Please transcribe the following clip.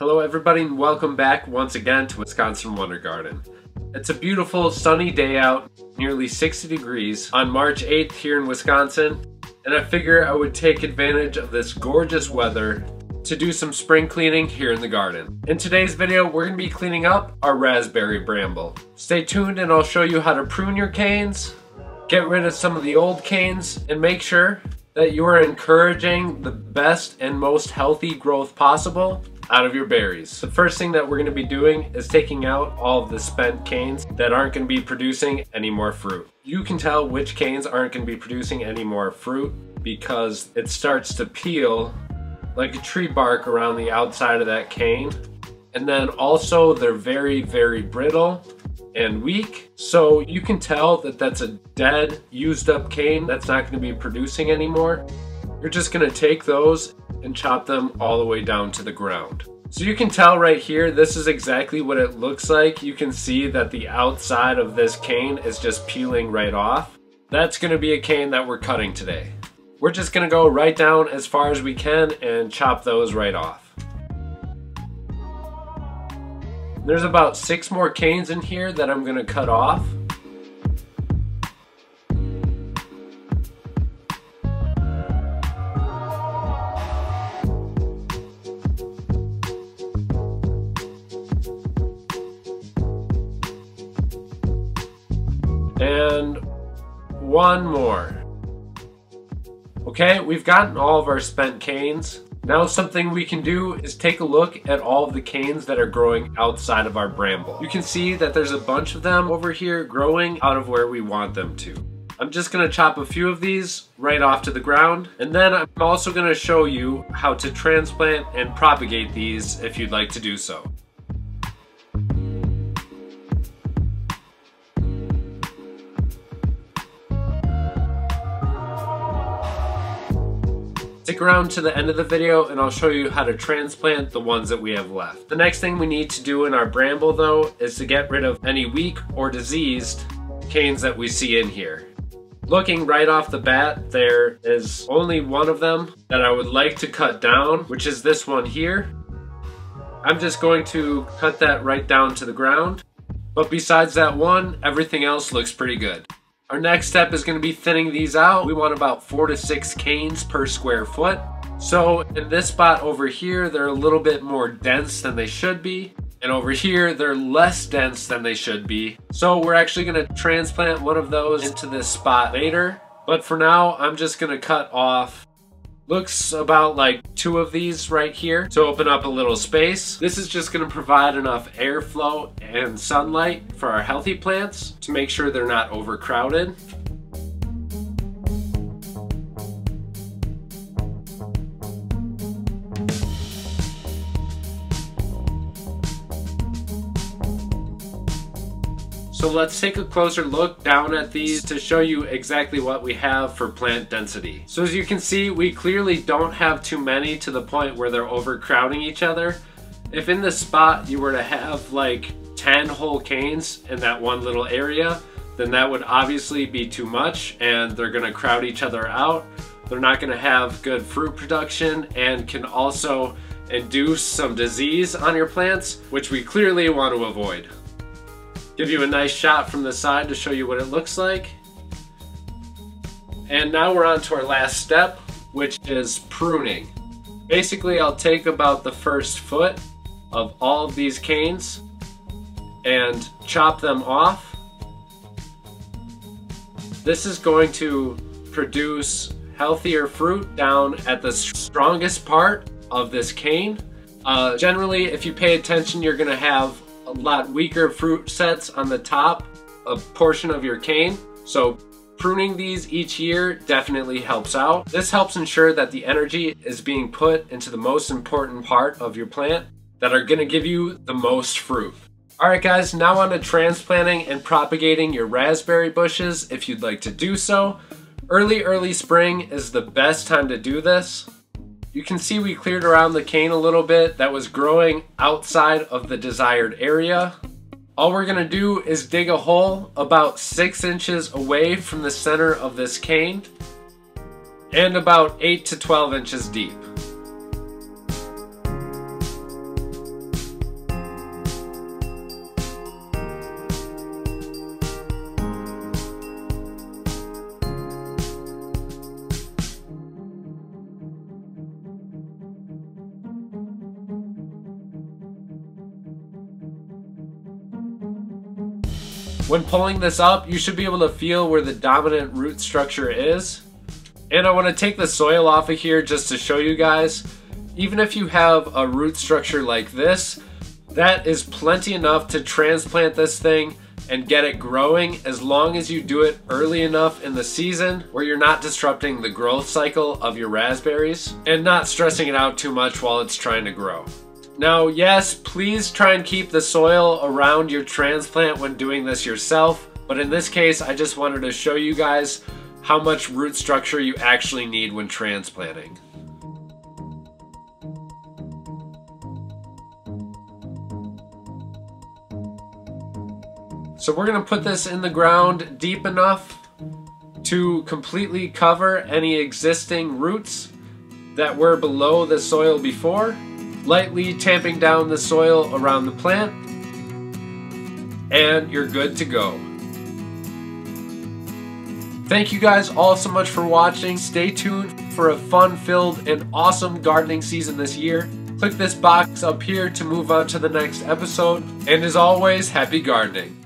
Hello everybody and welcome back once again to Wisconsin Wonder Garden. It's a beautiful sunny day out, nearly 60 degrees, on March 8th here in Wisconsin, and I figure I would take advantage of this gorgeous weather to do some spring cleaning here in the garden. In today's video, we're going to be cleaning up our raspberry bramble. Stay tuned and I'll show you how to prune your canes, get rid of some of the old canes, and make sure that you are encouraging the best and most healthy growth possible out of your berries. The first thing that we're going to be doing is taking out all of the spent canes that aren't going to be producing any more fruit. You can tell which canes aren't going to be producing any more fruit because it starts to peel like a tree bark around the outside of that cane. And then also they're very, very brittle and weak. So you can tell that that's a dead, used up cane that's not going to be producing anymore. You're just going to take those and chop them all the way down to the ground. So you can tell right here, this is exactly what it looks like. You can see that the outside of this cane is just peeling right off. That's gonna be a cane that we're cutting today. We're just gonna go right down as far as we can and chop those right off. There's about six more canes in here that I'm gonna cut off. One more. Okay, we've gotten all of our spent canes. Now something we can do is take a look at all of the canes that are growing outside of our bramble. You can see that there's a bunch of them over here growing out of where we want them to. I'm just gonna chop a few of these right off to the ground and then I'm also gonna show you how to transplant and propagate these if you'd like to do so. Stick around to the end of the video and I'll show you how to transplant the ones that we have left. The next thing we need to do in our bramble though is to get rid of any weak or diseased canes that we see in here. Looking right off the bat, there is only one of them that I would like to cut down, which is this one here. I'm just going to cut that right down to the ground. But besides that one, everything else looks pretty good. Our next step is going to be thinning these out. We want about four to six canes per square foot. So in this spot over here, they're a little bit more dense than they should be. And over here, they're less dense than they should be. So we're actually gonna transplant one of those into this spot later. But for now, I'm just gonna cut off Looks about like two of these right here to open up a little space. This is just gonna provide enough airflow and sunlight for our healthy plants to make sure they're not overcrowded. So let's take a closer look down at these to show you exactly what we have for plant density. So as you can see, we clearly don't have too many to the point where they're overcrowding each other. If in this spot you were to have like 10 whole canes in that one little area, then that would obviously be too much and they're gonna crowd each other out. They're not gonna have good fruit production and can also induce some disease on your plants, which we clearly want to avoid. Give you a nice shot from the side to show you what it looks like. And now we're on to our last step, which is pruning. Basically, I'll take about the first foot of all of these canes and chop them off. This is going to produce healthier fruit down at the strongest part of this cane. Uh, generally, if you pay attention, you're gonna have a lot weaker fruit sets on the top, a portion of your cane. So pruning these each year definitely helps out. This helps ensure that the energy is being put into the most important part of your plant that are gonna give you the most fruit. Alright guys, now on to transplanting and propagating your raspberry bushes if you'd like to do so. Early, early spring is the best time to do this. You can see we cleared around the cane a little bit that was growing outside of the desired area. All we're gonna do is dig a hole about six inches away from the center of this cane and about eight to 12 inches deep. When pulling this up, you should be able to feel where the dominant root structure is. And I want to take the soil off of here just to show you guys. Even if you have a root structure like this, that is plenty enough to transplant this thing and get it growing as long as you do it early enough in the season where you're not disrupting the growth cycle of your raspberries and not stressing it out too much while it's trying to grow. Now, yes, please try and keep the soil around your transplant when doing this yourself, but in this case, I just wanted to show you guys how much root structure you actually need when transplanting. So we're gonna put this in the ground deep enough to completely cover any existing roots that were below the soil before, lightly tamping down the soil around the plant, and you're good to go. Thank you guys all so much for watching. Stay tuned for a fun-filled and awesome gardening season this year. Click this box up here to move on to the next episode. And as always, happy gardening.